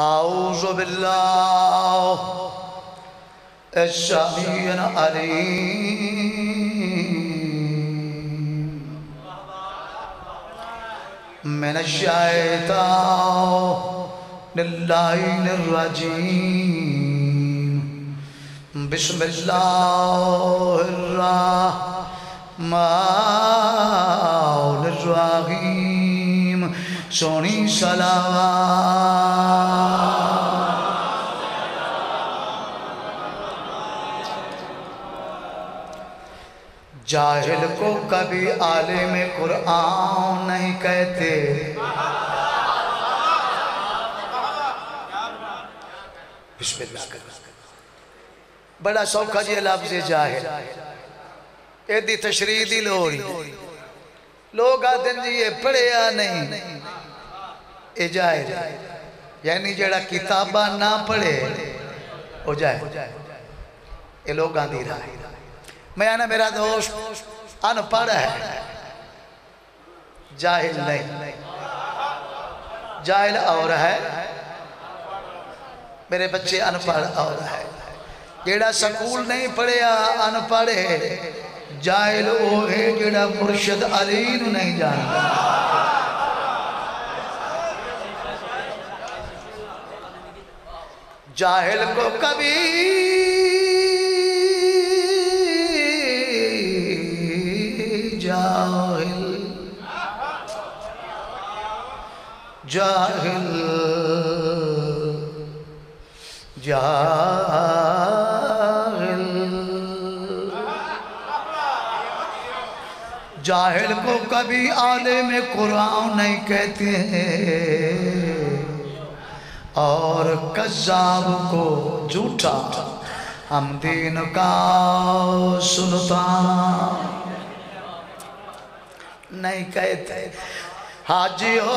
أعوذ بالله السميع العليم من الشيطان اللعين الرجيم. بسم الله الرحمن الرحيم. سونی سلام جاہل کو کبھی عالم قرآن نہیں کہتے بسم اللہ کرنا بڑا سوکھا جی لفظ جاہل ایدی تشریح دی لوڑی لوگ آتے ہیں جی یہ پڑھیا نہیں اے جاہل یعنی جڑا کتابہ نہ پڑھے وہ جاہل یہ لوگ آندھی رہا ہے میں آنا میرا دوست، ان پڑھ ہے۔ جاہل نہیں۔ جاہل اور ہے۔ میرے بچے ان پڑھ اور ہے۔ جیڑا سکول نہیں پڑھیا، ان پڑھ ہے جاہل وہ ہے جیڑا مرشد علی نہیں جانتا۔ جاہل کو کبھی جاہل جاہل جاہل جاہل کو کبھی عالم قرآن نہیں کہتے ہیں۔ اور کذاب کو جھوٹا ہم دین کا سنتا نہیں کہتے حاجی ہو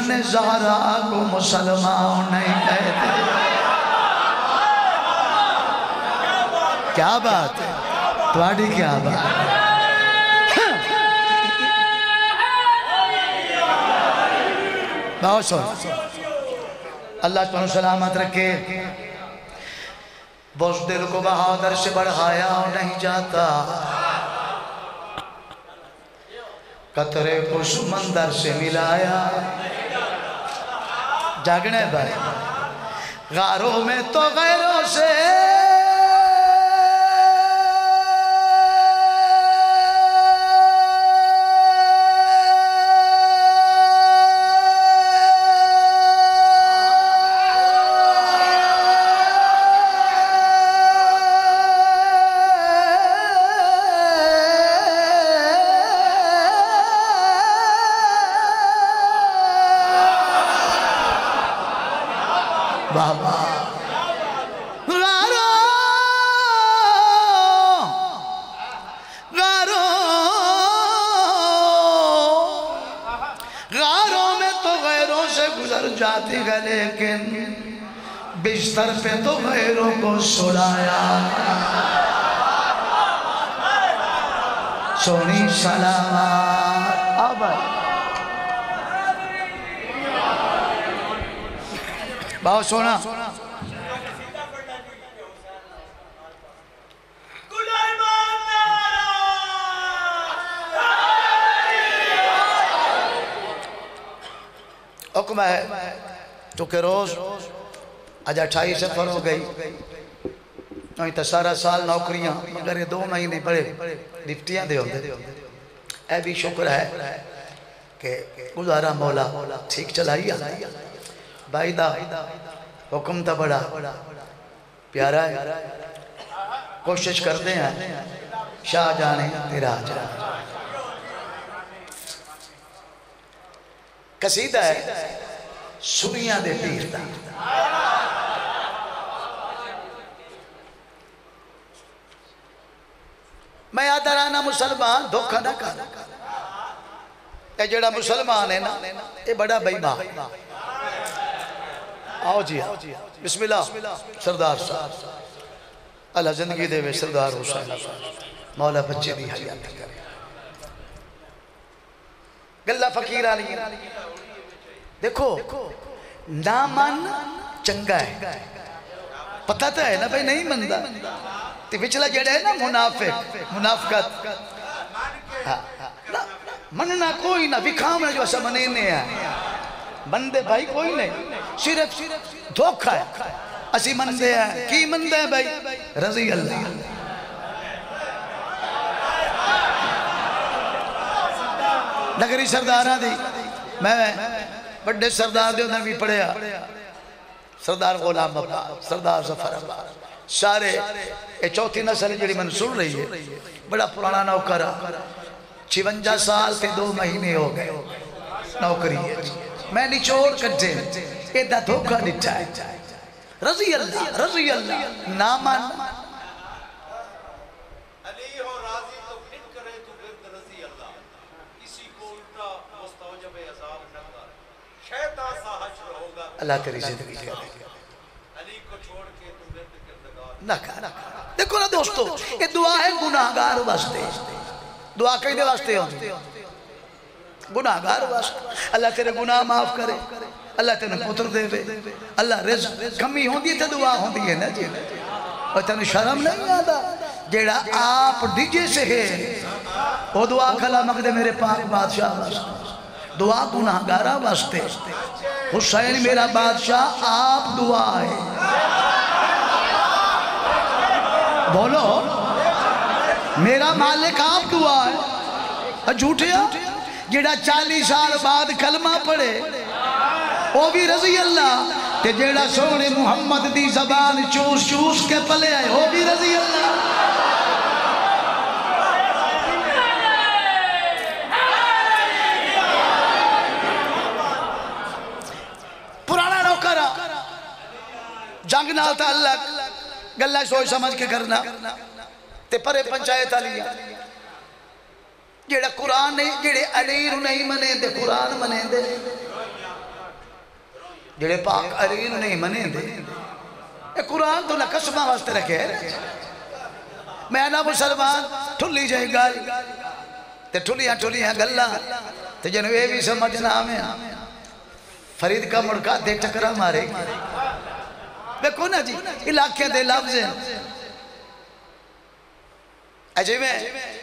دشمن زہرا کو مسلمان نہیں کہتے۔ کیا بات ہے؟ تواڑی کیا بات ہے؟ بہت سوچ اللہ تمہیں سلامت رکھے۔ بوس دل کو بہادر سے بڑھایا نہیں جاتا۔ قطرے کو سمندر سے ملایا۔ جاگنے بھائی۔ غاروں میں تو غیروں سے سونی سلامات آبائی باؤ سونا حکم ہے تو کہ روز آج اٹھائیس سفر ہو گئی نہیں تو سارا سال نوکریاں مگر یہ دو مہینے بڑے ڈپٹیاں دے ہوندے اے بھی شکر ہے کہ گزارا مولا ٹھیک چلائی بھائی دا حکم تا بڑا پیارا ہے کوشش کرتے ہیں شاہ جانے تیرا جانے قصیدہ ہے سنیاں دے پیر دا میں آدھرانا مسلمان، دھوکہ نہ کر۔ اے جڑا مسلمان ہے نا، اے بڑا بھائی ماں آؤ جی بسم اللہ، سردار صاحب۔ اللہ زندگی دے وے سردار حسین مولا بچے دی حیات کرے۔ گلہ فقیر فقیرانی دیکھو نامن چنگا ہے۔ پتہ تو ہے نا بھئی نہیں مندہ تی وچلا جڑا ہے نا منافق، منافقت۔ ہاں، ہاں۔ مننا کوئی نہ وکھامنا جو ایسا منینے ہیں۔ مندے بھائی کوئی نہیں، صرف دھوکھا ہے۔ اسی مندے ہیں۔ کی مندے ہیں بھائی؟ رضی اللہ۔ نگری سردارہ دی۔ میں بڑے سردار دے انہیں بھی پڑھیا۔ سردار غلام ابا سردار زفر ابا سارے اے چوتھی نسل جڑی من سن رہی ہے بڑا پرانا نوکرہ چیونجا سال تے دو مہینے ہو گئے۔ نوکری ہے میں نچوڑ کٹے۔ ایدہ دھوکہ نچا ہے۔ رضی اللہ رضی اللہ۔ نامان اللہ۔ تیری زندگی دے علی کو چھوڑ کے کردگار نہ کھا دیکھو نا دوستو یہ دعا ہے گناہگار واسطے دعا کئی دے واسطے ہوتی گناہگار واسطے اللہ تیرے گناہ معاف کرے اللہ تیرے پتر دے بے اللہ رزق کمی ہوندی تے دعا ہوندی ہے نا جی اور تیرے شرم نہیں آدھا جیڑا آپ ڈیجے سے ہے وہ دعا کھلا مقدے میرے پاک بادشاہ واسطے دعا گناہگارہ واسطے حسین میرا بادشاہ آپ دعا ہے بولو۔ میرا مالک آپ دعا ہے۔ جھوٹے جیڑا چالی سال بعد کلمہ پڑے وہ بھی رضی اللہ۔ تے جیڑا سونے محمد دی زبان چوس چوس کے پلے آئے، وہ بھی رضی اللہ۔ پرانا نوکرہ جنگ نال تا اللہ گلہ سوچ سمجھ کے کرنا۔ تے پرے پنچایت آلیا جیڑا قرآن نہیں، جیڑے علیر نہیں منے دے قرآن منے دے جیڑے پاک علیر نہیں منے دے اے قرآن تو نہ قسمہ واسطے رکھے۔ میں نہ مسلمان، ٹھلی جائے گال تے ٹھلیاں ٹھلیاں گلہ تے جنو اے بھی سمجھنا ہمیں فرید کا مڑکا دے ٹکرہ مارے گی۔ دیکھو نا جی؟ علاقے دے لفظ ہیں۔ اجے جی میں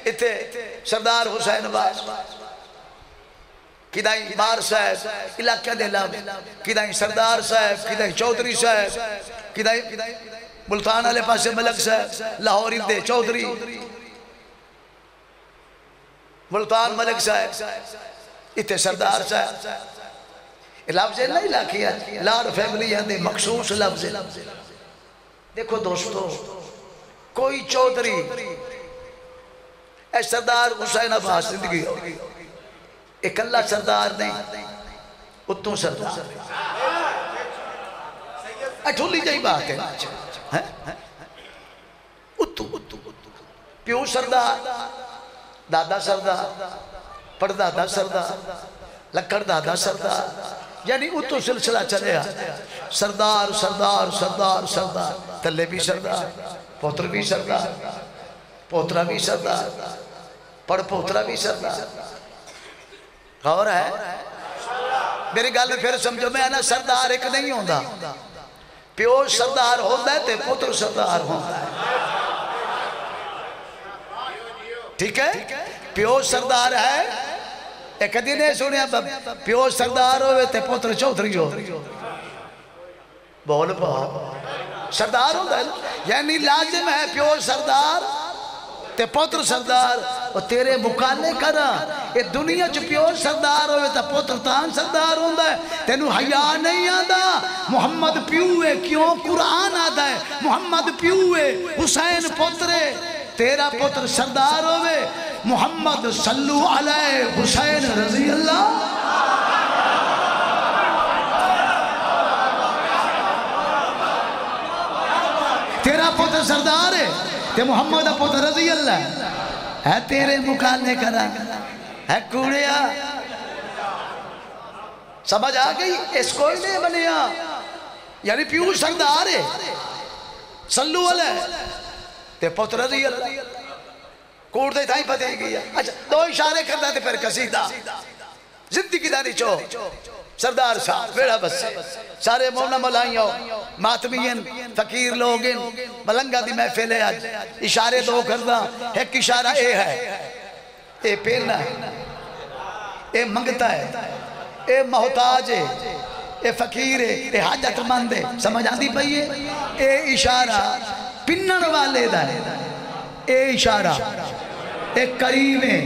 اتھے سردار حسین باز کدائی بار صاحب علاقہ دے لفظ کدائی سردار صاحب، کدائی چودری صاحب، کدائی ملتان علیہ پاس ملک صاحب لاہوری دے چودری ملتان ملک صاحب اتھے سردار صاحب۔ لفظ نہیں لاکھیا لار فیملی ہے مخصوص لفظ دیکھو دوستو، کوئی چودری اے سردار حسین عباس زندگی ہو ایک اللہ سردار نہیں، اتوں سردار۔ اے ٹھولی جائی بات ہے۔ ہاں، اتو پیو سردار، دادا سردار، پردادا سردار، لکڑ دادا سردار۔ یعنی اتو سلسلہ چلے سردار سردار سردار سردار۔ تلے بھی سردار پوتر بھی سردار پوترہ بھی سردار پڑ پوترہ بھی سردار۔ غور ہے؟ میری گل پھر سمجھو میں نا سردار ایک نہیں ہوندہ پیو سردار ہوندہ ہے تے پوتر سردار ہوندہ ہے۔ ٹھیک ہے؟ پیو سردار ہے ایک کدی نہیں سنیا پیو سردار ہوئے تے پوتر چودھری ہو۔ بول پاؤ سردار ہوتا ہے یعنی لازم ہے پیو سردار تے پوتر سردار۔ اور تیرے مقالے کرا۔ یہ دنیا چ پیو سردار ہوئے تے پوتر تان سردار ہوتا ہے۔ تینو حیا نہیں آدھا محمد پیوے کیوں قرآن آدھا ہے؟ محمد پیوے حسین پوترے تیرا پوتر سردار ہوئے، محمد صلو علیہ حسین رضی اللہ۔ تیرا پوتر سردار ہے، تے محمد پوتر رضی اللہ۔ ہے تیرے مقالے کرا، ہے کوڑیا۔ سمجھ آ گئی؟ اس کوئی نہیں بنیا۔ یعنی پیو سردار ہے۔ سلو علیہ۔ تے پوتر رضی اللہ کوڑ دے تھائی پتے گیا اچھا دو اشارے کرتا تے پھر کسیدہ زندگی داری چو۔ سردار صاحب بیڑا بس۔ سارے مونا ملائیوں، ماتمین، فقیر لوگن ملنگا دی محفل ہے آج۔ اشارے دو کردہ، ایک اشارہ اے ہے۔ اے پیلنا ہے۔ اے منگتا ہے۔ اے محتاج ہے۔ اے فقیر ہے۔ اے حاجت مند ہے۔ سمجھ آندی پئی ہے؟ اے اشارہ۔ پنن والے دا ہے اے اشارہ اے کریم ہے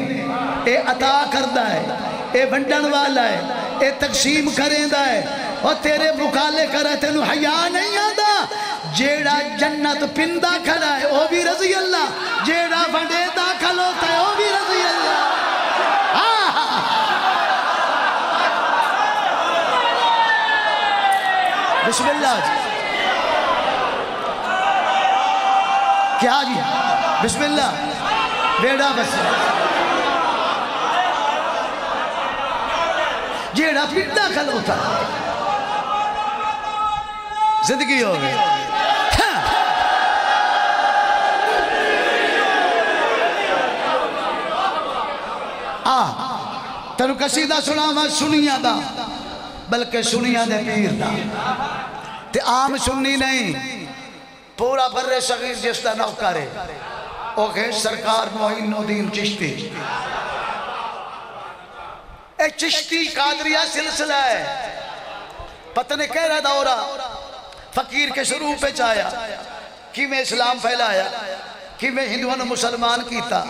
اے عطا کردہ ہے اے بنڈن والا ہے اے تقسیم کریں دا ہے اور تیرے مقالے کرے تینو حیاء نہیں آدھا جیڑا جنت پندہ کھڑا ہے وہ بھی رضی اللہ جیڑا بڑے داخل ہوتا ہے وہ بھی رضی اللہ بسم اللہ جی کیا جی؟ بسم اللہ۔ بیڑا بس۔ جیڑا پیٹنا پندہ کھلوتا زندگی ہو گئی۔ ہاں۔ آہ تنو کسیدہ سنا ہوا سنیا دا، بلکہ سنیا دے پیر دا۔ تے عام سننی نہیں۔ پورا بر صغیر جس دا نوکر ہے۔ اوکے سرکار معین الدین چشتی۔ اے چشتی قادریہ سلسلہ ہے۔ پتہ نے کہہ رہا دورہ فقیر کے شروع پہ چایا کی میں اسلام پھیلایا۔ کی میں ہندوان مسلمان کیتا۔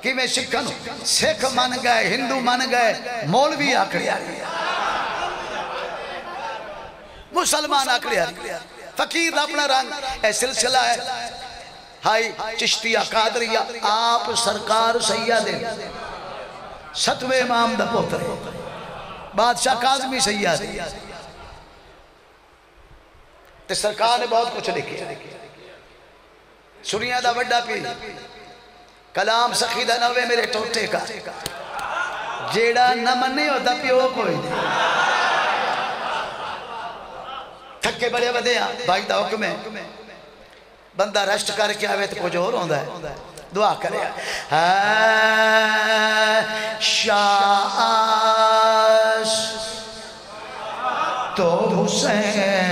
کی میں سکھن سکھ من گئے، ہندو من گئے، مولوی آکڑی آگئی مسلمان آکڑی آگئی فقیر دا اپنا رنگ۔ اے سلسلہ ہے۔ ہائی، چشتیہ قادریہ، آپ سرکار سیادے ستوے امام دا پوترے بادشاہ قاضمی سیادے تے سرکار نے بہت کچھ لکھے سنیا دا وڈا پی کلام سخیدہ نوے میرے ٹوٹے کا۔ جیڑا نہ مننے ہوتا پیو کوئی نہیں تھکے بڑے بدے ہیں بھائی دا حکم ہے۔ بندہ رشت کر کے آوے تو کچھ اور ہوندہ ہے۔ دعا کرے۔ شاش تو حسین۔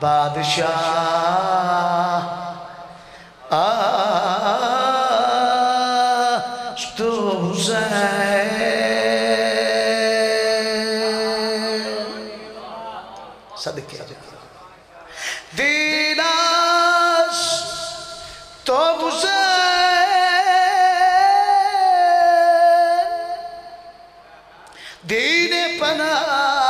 بادشاہ حسین دین پناہ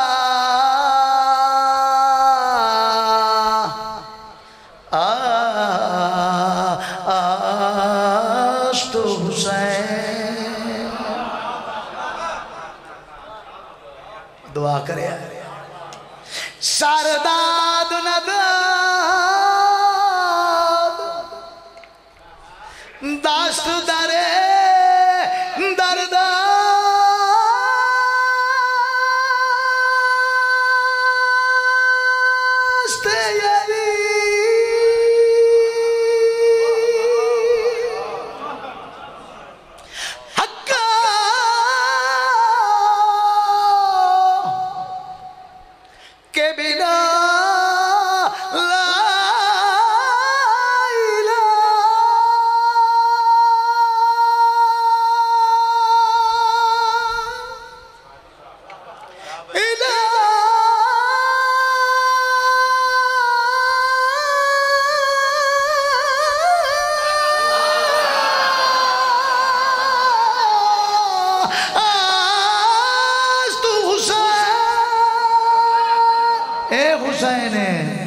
اے حسین۔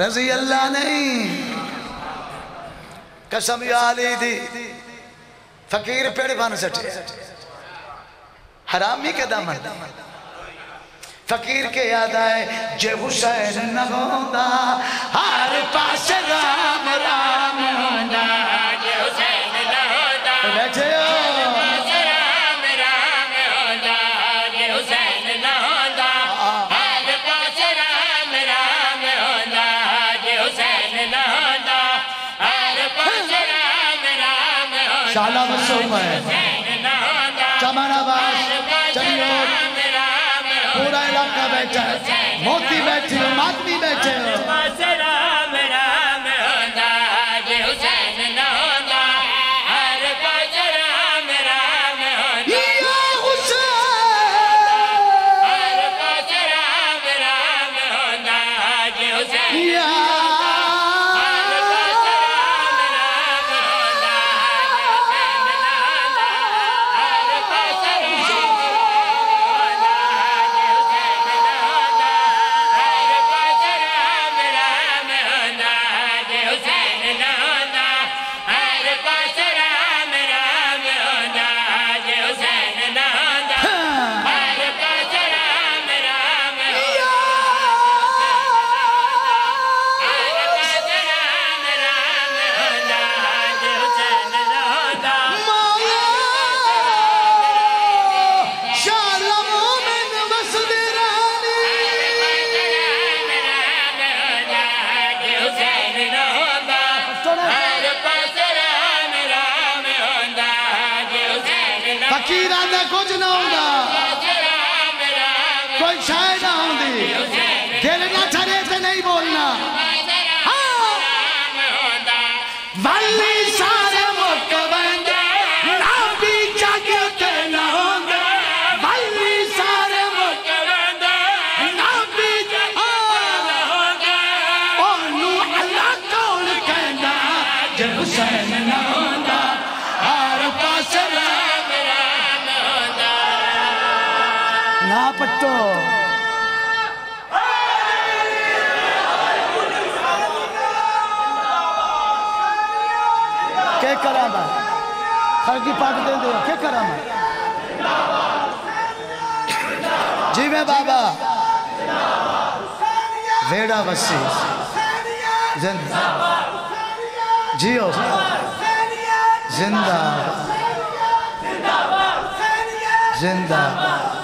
رضی اللہ نہیں۔ قسم یا علی دی، فقیر پیڑ بن سٹے۔ حرامی کے دامن۔ فقیر کے یاد آئے جے حسین نہ ہوندا۔ ہر پاس رام رام ہوندا۔ بیٹھے۔ ہو شالا مسوم ہے چمن آباز چنیور پورا علاقہ بیٹھا ہے موتی بیٹھے ہو ماتمی بیٹھے ہو کوئی شاید نہ ہوندی دل نہ چھڑے تے نہیں بولنا ولی سارے مکبند نبی جگت نہ ہوندے ولی سارے مکبند نبی جگت نہ ہوندے اونو اللہ کون کہندا جے حسین نہ ہوندا نا کراما خرگی پاک دے دے کیا کراما جی میں بابا ویڑا وسی زندہ جیو زندہ زندہ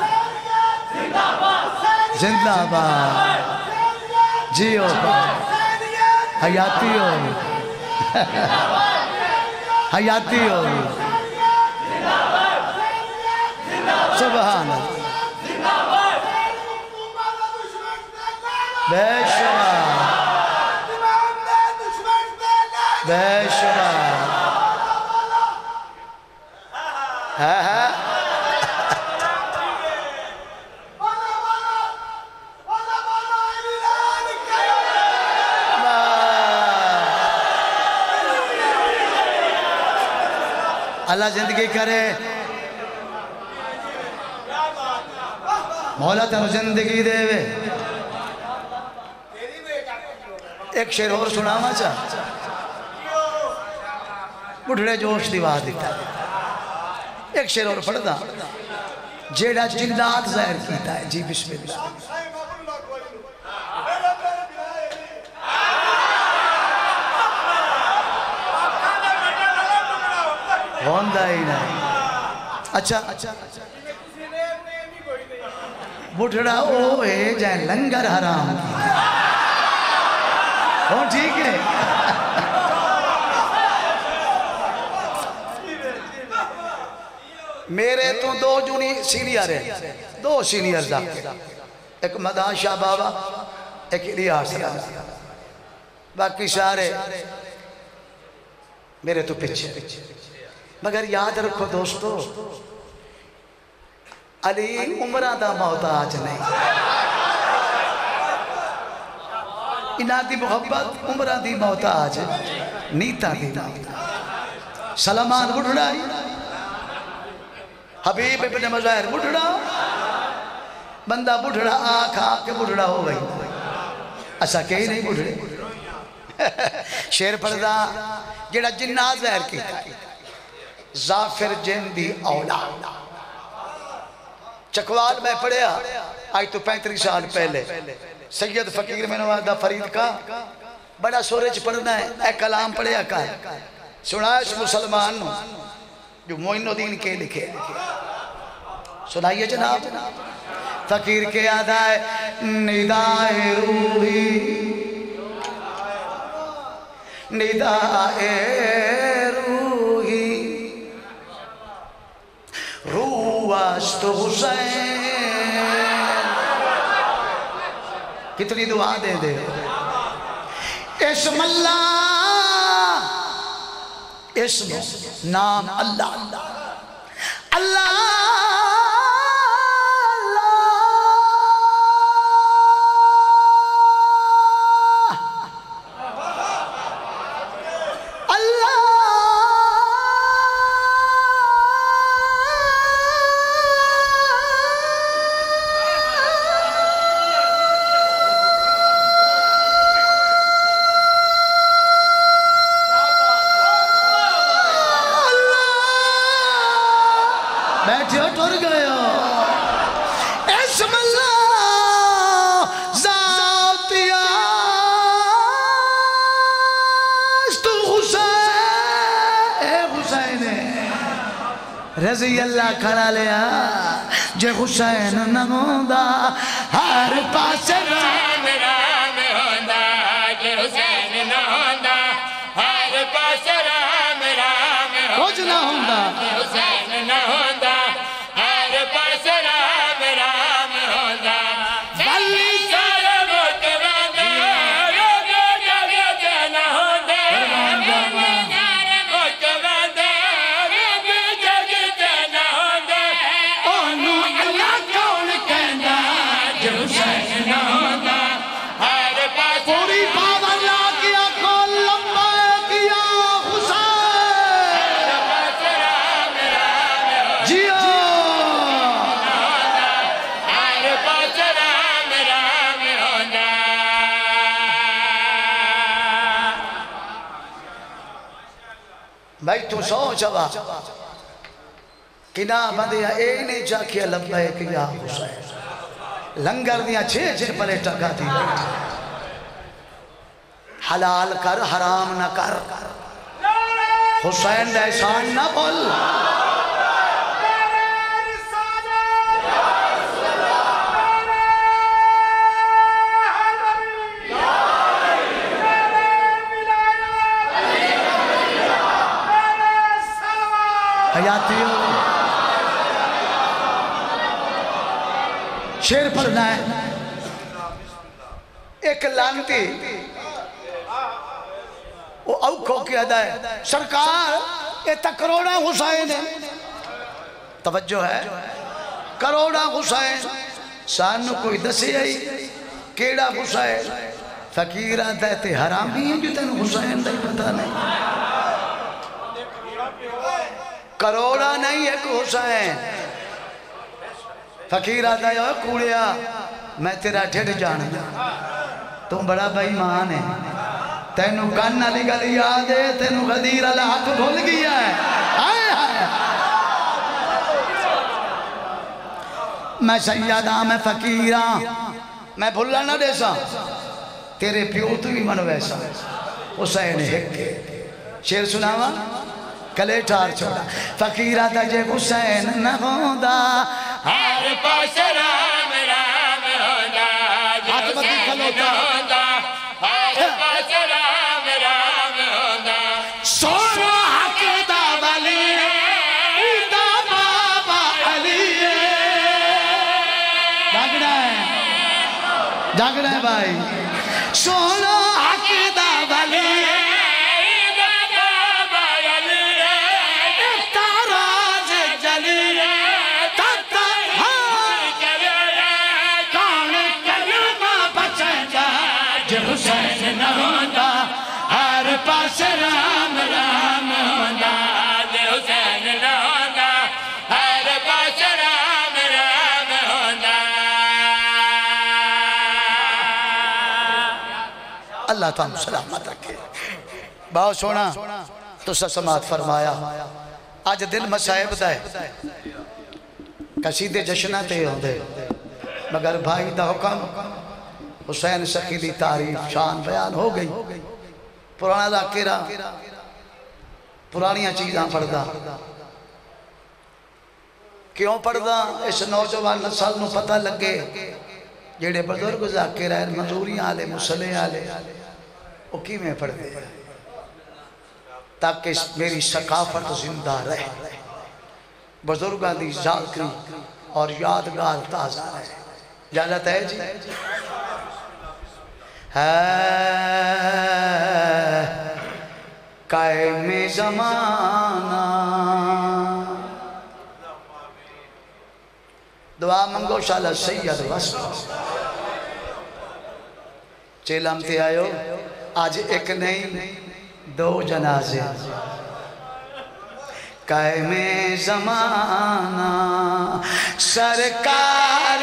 زندہ باد جیو حیاتی ہو حیاتی ہو سبحان اللہ بے شمار بے شمار ہاں ہاں اللہ زندگی کرے۔ مولا تنو زندگی دے وے ایک شیر اور سناما چاہ بڑھڑے جوش دیوار دیتا ہے ایک شیر اور پڑھتا جیڑا جنات ظاہر کیتا ہے جی بسم اللہ ہوندہ ہی نہیں اچھا بڑھڑا او ہے جائے لنگر حرام کی۔ ہوں ٹھیک ہے۔ میرے تو دو جونی سینئر ہیں۔ دو سینئر ذاکر ایک مدان شاہ بابا، ایک الیاس رانا باقی سارے میرے تو پچھے مگر یاد رکھو دوستو، علی عمرہ دا محتاج نہیں۔ انہاں دی محبت عمرہ دی محتاج، نیتا دی۔ محتاج سلمان بڑھڑائی حبیب ابن مظاہر بڑھڑا بندہ بڑھڑا آنکھ آنکھ کے بڑھڑا ہو گئی۔ اچھا، ایسا کہیں نہیں بڑھڑے شیر پڑھدا جڑا جنہ زہر کی زافر جن دی اولاد چکوال میں پڑھیا، آج تو پینتری سال پہلے. سید فقیر میں نوادہ فرید کا بڑا سورج پڑھنا ہے، اے کلام پڑھیا کا ہے سنا اس مسلمان جو موین الدین کے لکھے. سنائیے جناب. فقیر کے یاد آئے ندائے روحی. ندائے روست حسین کتنی دعا دے دے اسم اللہ اسم نام اللہ اللہ رضی اللہ کھڑا لیا جے حسین نہ ہوندا ہر پاس رام رام ہوندا جے حسین نہ ہوندا ہر پاس رام رام کچھ نہ ہوندا جے حسین تو سو ابا کنا بندیا اے نہیں چاکیا لبیک یا حسین۔ لنگر دیا چھے چھے پلے ٹکا دی۔ حلال کر، حرام نہ کر۔ حسین دا احسان نہ بول حیاتی ہو شیر پڑھنا ہے ایک لانتی وہ اوکھو کی ادا ہے سرکار یہ تا کروڑا حسین ہے توجہ ہے کروڑا حسین سانو کوئی دسی آئی کیڑا حسین فقیر آتا حرامی ہیں جو تینو حسین دا ہی پتہ نہیں کروڑا نہیں ہے کہ حسین فقیر آتا ہے کوڑیا، میں تیرا ٹھڑ جانا تم بڑا بھائی مان ہے تینو کن علی گلی یاد ہے، تینو غدیر اللہ حق بھول گیا ہے۔ آئے آئے میں سیدہ میں فقیرہ ہاں۔ میں بھولا نہ دے سا۔ تیرے پیو تو بھی من ویسا حسین ہک۔ شیر سناوا کلے ٹھار چھوڑا۔ فقیرہ دا جے حسین نہ ہوندا۔ ہر پاس رام رام ہوندا۔ ہاتھ کھلوتا۔ ہر پاس رام رام ہوندا۔ سونا حق دا ولی دا بابا علی جاگنا ہے۔ جاگنا ہے بھائی۔ اللہ تعالیٰ سلامت رکھے۔ بہت سونا تو سسمات فرمایا۔ اج دل مسائب دائے کسی دے جشنہ تے ہوں دے مگر بھائی دا حکم، حسین سخیلی تعریف شان بیان ہو گئی۔ پرانا ذاکرہ پرانیاں چیزاں پڑھدا۔ کیوں پڑھدا؟ اس نوجوان نسل نو پتہ لگے جڑے بزرگ ذاکرہ ہیں منظوریاں آلے مسلح آلے وہ کی میں پڑھ دے تاکہ میری ثقافت زندہ رہے۔ بزرگاں دی ذاکری اور یادگار تازہ رہے۔ جانت ہے جی؟ ہے۔ قائم زمانہ۔ دعا منگو شالا سید وصف چیلم تے آئیو۔ آج ایک نہیں، دو جنازے۔ قائم زمانہ۔ سرکار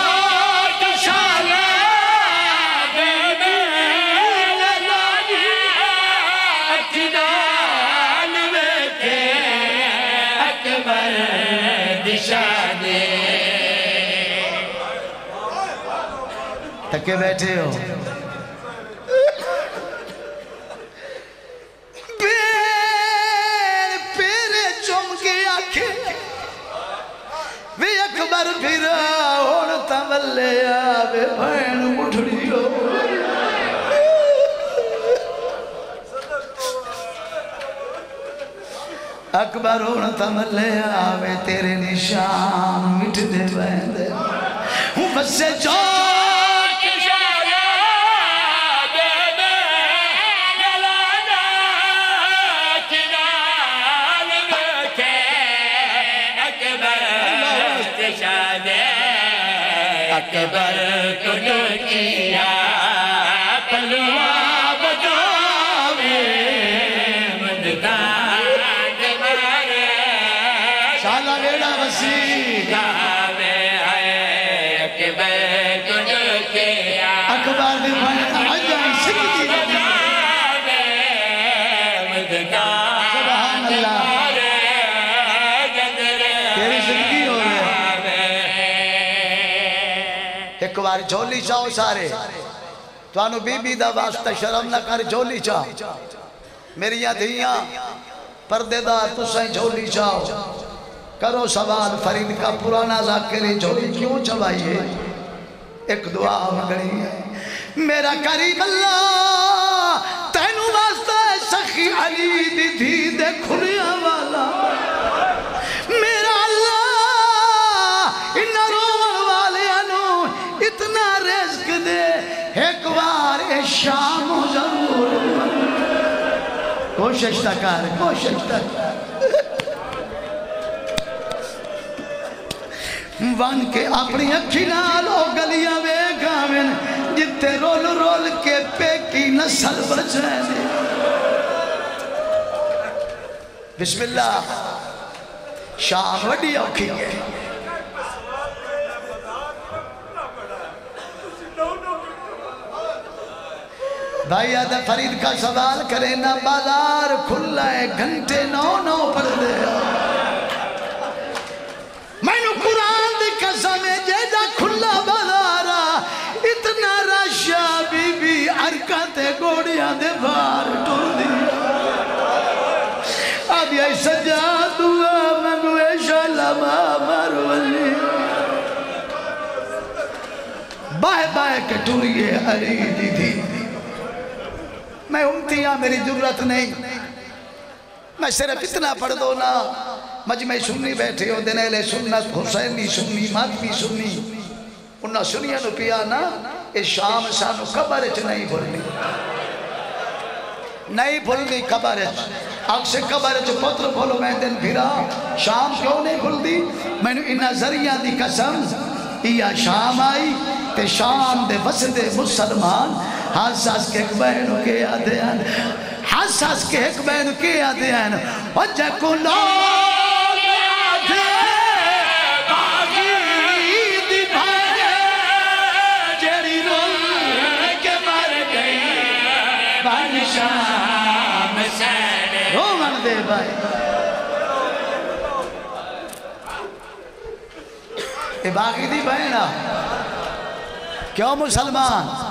تکے بیٹھے ہو پیر چم کے آکھے وی اکبر پھر ہون تملے آوے بھین اکبر ہون تملے آوے تیرے نشان مٹ دے بیندے ہوں بسے چوک اکبر کلو کیا پلوا بجاوے مددان مارے شالا ویڑا وسیع ایک بار جھولی چاہو سارے۔ توانو بی بی دا واسطہ شرم نہ کر جھولی چاہو میریاں دھیاں پردے دار تو سائیں جھولی چاہو۔ کرو سوال، فرید کا پرانا ذاکری جھولی کیوں چبائیے ایک دعا مگڑی ہے۔ میرا قریب اللہ، تینو واسطہ سخی علی دی دھی دے کھلیا والا۔ شام ضرور کوشش تکار کوشش تکار ون کے اپنی اکھی نالو گلیاں میں گاوین جتے رول رول کے پیکی نسل بچے دے بسم اللہ. شام وڈی اوکھی ہے. بھائی، آدھا فرید کا سوال کرے نا بازار کھل لائے گھنٹے نو نو پر دے۔ میں نو قرآن دی قسم ہے جیدہ کھلا بازارا اتنا رشا بی بی عرقات گوڑیاں دے بار ٹھول دی آدھی آئی سجا دعا منوے شالما مرولی بائے بائے کٹوریے حریدی دی میں امتی ہاں میری ضرورت نہیں۔ میں صرف اتنا پڑھ دو نا۔ مجمع سنی بیٹھے ہو، دن اہلِ سنت، حسینی سنی ماتمی سنی۔ انہا سنیا نو پیا نا، اے شام سانو قبر چ نہیں بھولنی۔ نہیں بھولنی قبر چ آگ سے قبر چ پتر بھولو میں دن پھرا۔ شام کیوں نہیں بھول دی میں نے انہا ذریعہ دی قسم۔ یا شام آئی تے شام دے وسدے مسلمان ہنس ہنس کے ایک بہنوں کے آدھے ہیں ہنس ہنس کے ایک بہنوں کے آدھے ہیں وجہ کو لوگ آدھے باغی دی بھاگے جیڑی رول کے مر گئی۔ رو من دے بھائی۔ باغی دی بہنہ کیوں مسلمان؟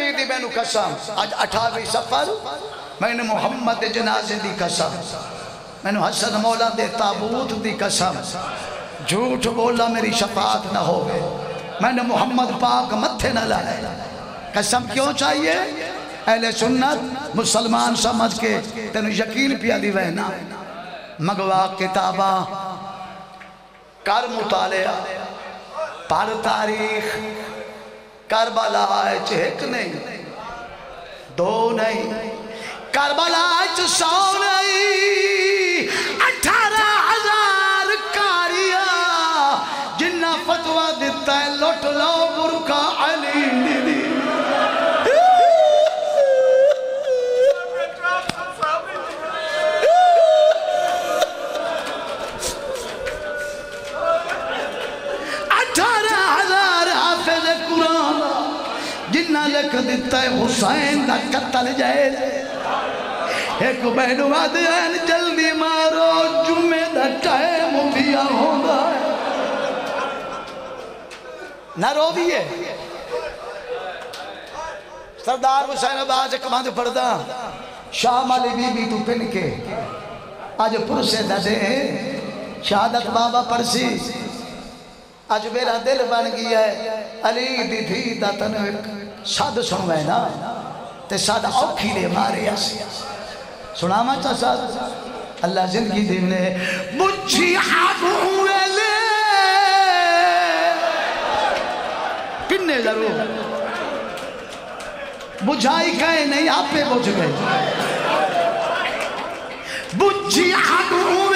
نبی دی میں نو قسم. آج اٹھاوی سفر، میں نے محمد جنازے دی قسم. میں نے حسن مولا دے تابوت دی قسم. جھوٹ بولا میری شفاعت نہ ہوگے میں نے محمد پاک متھے نہ لائے قسم کیوں چاہیے؟ اہل سنت مسلمان سمجھ کے تینو یقین پیا دی وہنا مگوا کتابہ کر مطالعہ. پڑھ تاریخ. کربلا اچ چہک نہیں دو نہیں۔ کربلا اچ سو نہیں۔ حسین دا قتل جائے ایک بہنو آدھین جلدی مارو جمعہ دا ٹائم بھی ہوندہ ہے۔ نہ رو بھی ہے سردار حسین عباس ایک ماند پڑھدا شام علی بی بی تو پن کے۔ آج پرسے دے۔ شہادت بابا پرسی۔ آج میرا دل بن گیا ہے۔ علی دی تھی دا تن ساد سنوے نا تے ساد اوکھی دے مارے ایسی سنا ما چا ساد اللہ زندگی دیونے مجھی آگوے لے۔ کنے ضرور بجھائی گئے نہیں، آپ پہ بجھ گئے۔ بجھی آگوے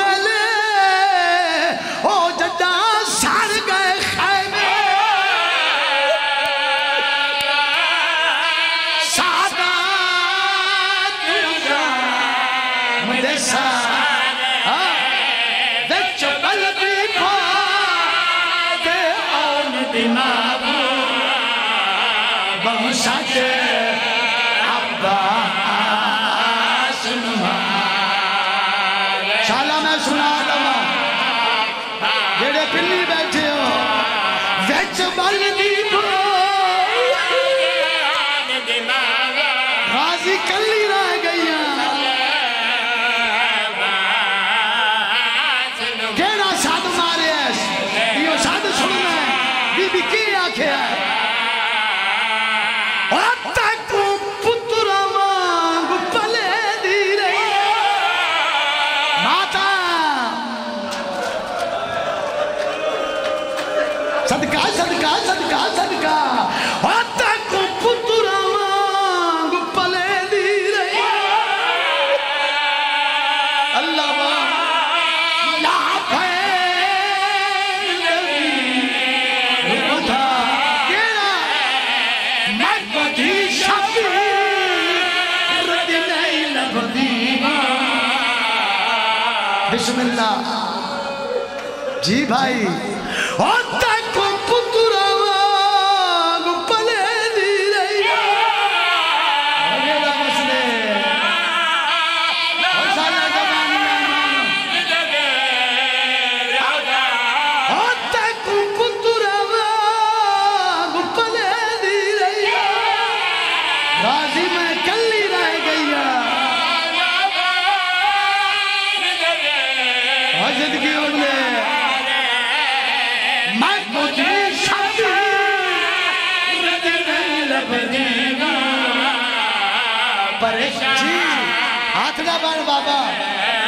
بسم اللہ جی بھائی۔ پریشان جی ہاتھ نہ بن بابا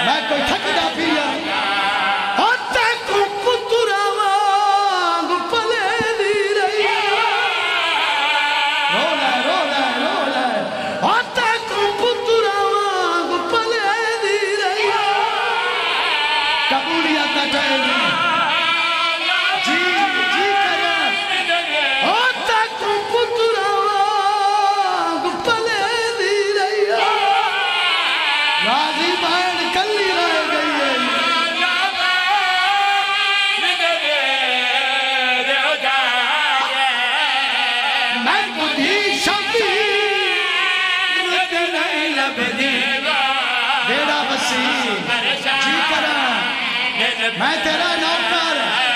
میں کوئی تھک نہ پیا جی۔ Vem lá pra si. Dica, né? Mas terá não, cara.